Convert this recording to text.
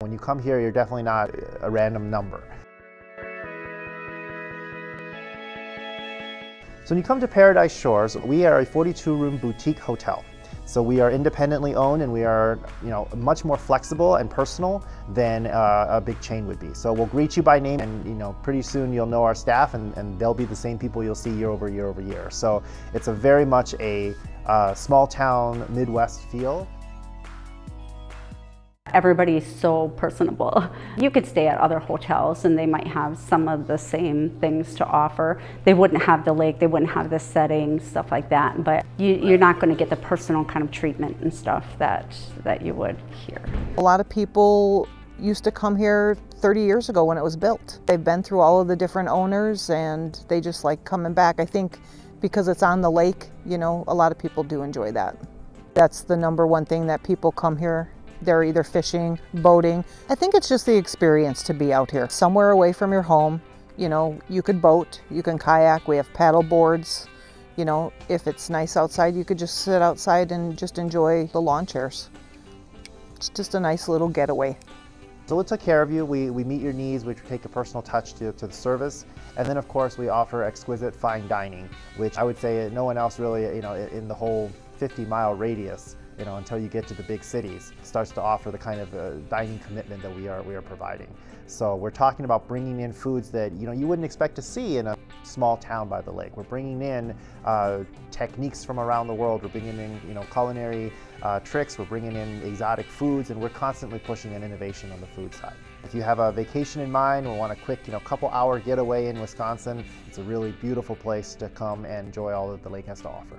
When you come here, you're definitely not a random number. So when you come to Paradise Shores, we are a 42-room boutique hotel. So we are independently owned and we are, you know, much more flexible and personal than uh, a big chain would be. So we'll greet you by name and, you know, pretty soon you'll know our staff and, and they'll be the same people you'll see year over year over year. So it's a very much a uh, small town Midwest feel. Everybody's so personable. You could stay at other hotels and they might have some of the same things to offer. They wouldn't have the lake, they wouldn't have the setting, stuff like that, but you, are not going to get the personal kind of treatment and stuff that, that you would here. A lot of people used to come here 30 years ago when it was built. They've been through all of the different owners and they just like coming back. I think because it's on the lake, you know, a lot of people do enjoy that. That's the number one thing that people come here they're either fishing, boating. I think it's just the experience to be out here, somewhere away from your home. You know, you could boat, you can kayak, we have paddle boards. You know, if it's nice outside, you could just sit outside and just enjoy the lawn chairs. It's just a nice little getaway. So we'll take care of you. We, we meet your needs, we take a personal touch to, to the service. And then of course we offer exquisite fine dining, which I would say no one else really, you know, in the whole 50 mile radius you know, until you get to the big cities, starts to offer the kind of uh, dining commitment that we are, we are providing. So we're talking about bringing in foods that, you know, you wouldn't expect to see in a small town by the lake. We're bringing in uh, techniques from around the world. We're bringing in, you know, culinary uh, tricks. We're bringing in exotic foods, and we're constantly pushing an innovation on the food side. If you have a vacation in mind or want a quick, you know, couple hour getaway in Wisconsin, it's a really beautiful place to come and enjoy all that the lake has to offer.